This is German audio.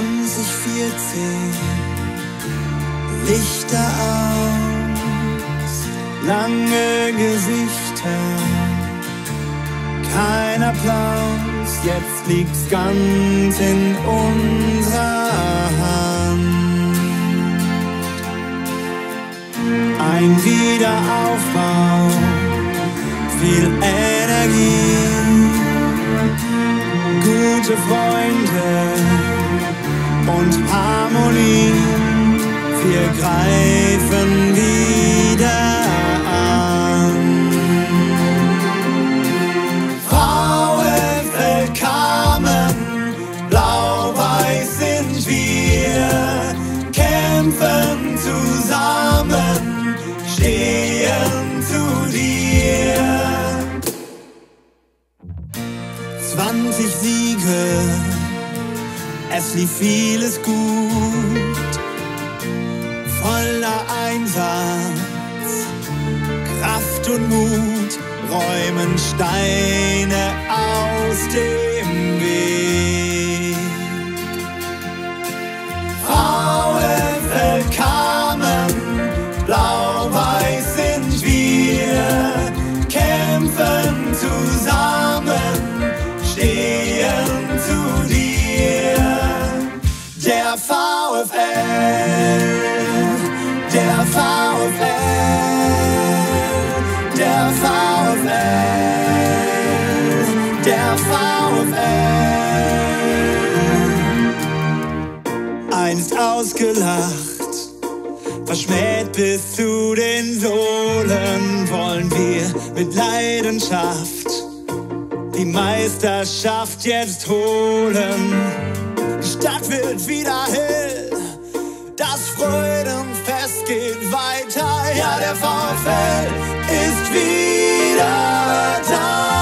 2014 Lichter aus, lange Gesichter, kein Applaus, jetzt liegt's ganz in unserer Hand. Ein Wiederaufbau, viel Energie, gute Freunde und Harmonie. Wir greifen wieder an. VfL Kamen, blau-weiß sind wir, kämpfen zusammen, stehen zu dir. 20 Siege es lief vieles gut, voller Einsatz, Kraft und Mut räumen Steine VfL, der VfL, der VfL, der VfL. Einst ausgelacht, verschmäht bis zu den Sohlen, wollen wir mit Leidenschaft die Meisterschaft jetzt holen. Stadt wird wieder hell, das Freudenfest geht weiter. Ja, der VfL ist wieder da.